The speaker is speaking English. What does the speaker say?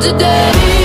today.